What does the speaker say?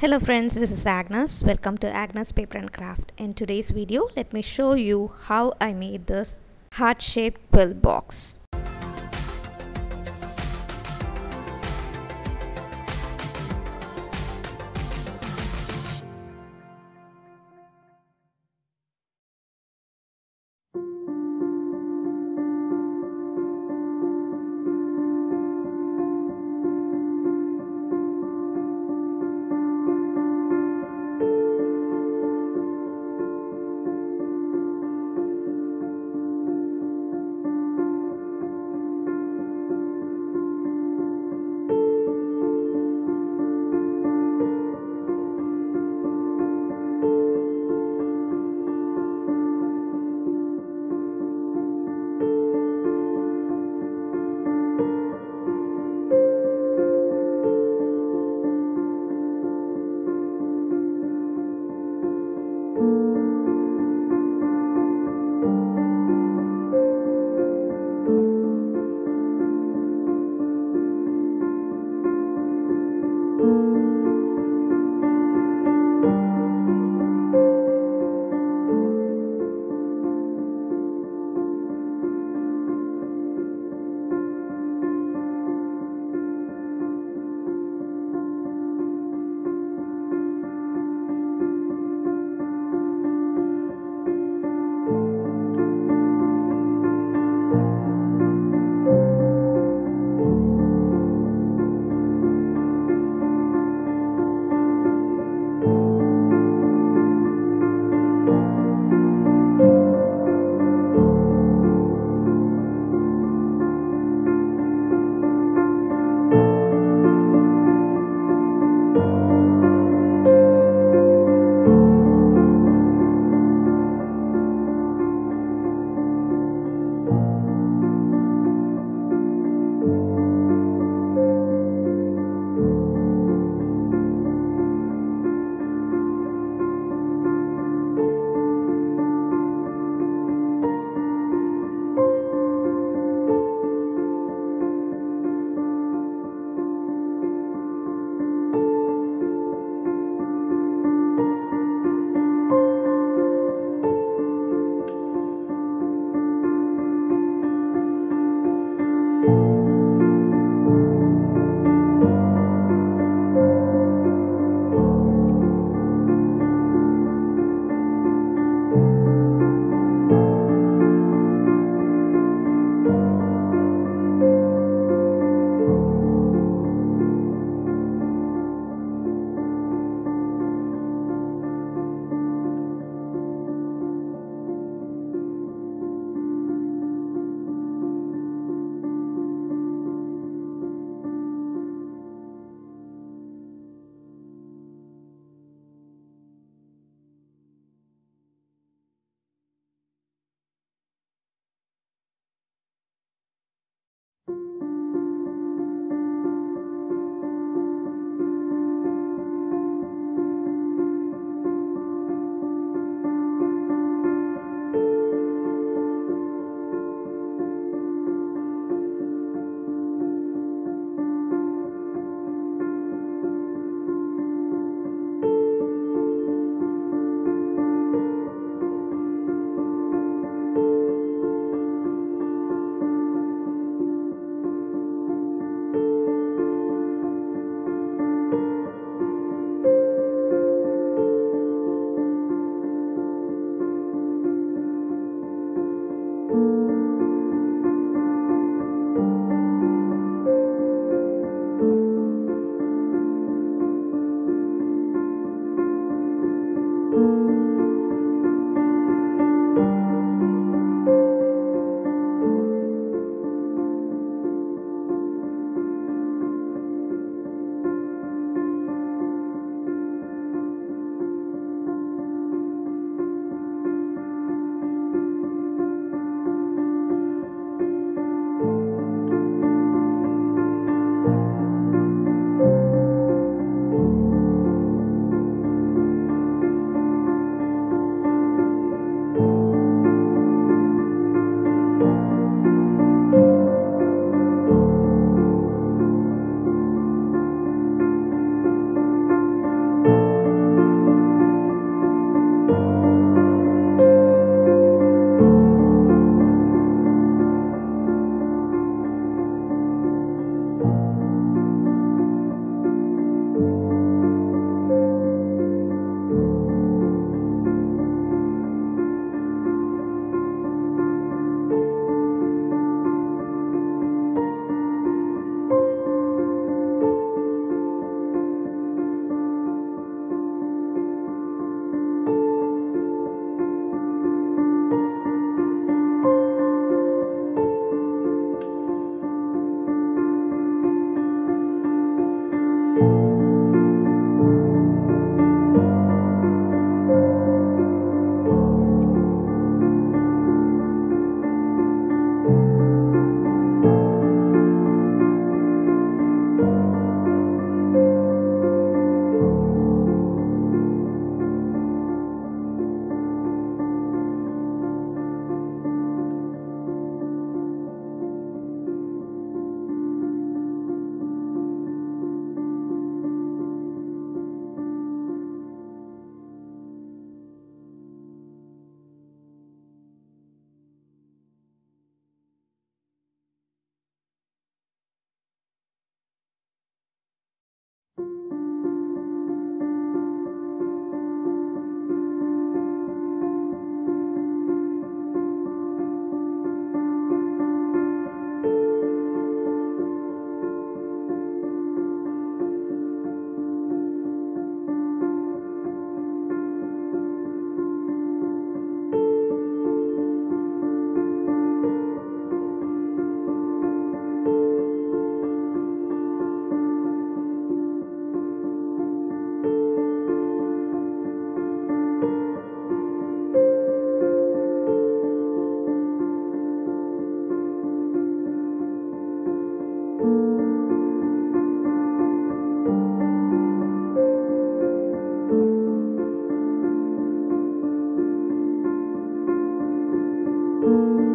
Hello friends, this is Agnes. Welcome to Agnes Paper and Craft. In today's video, let me show you how I made this heart-shaped pill box. Thank you.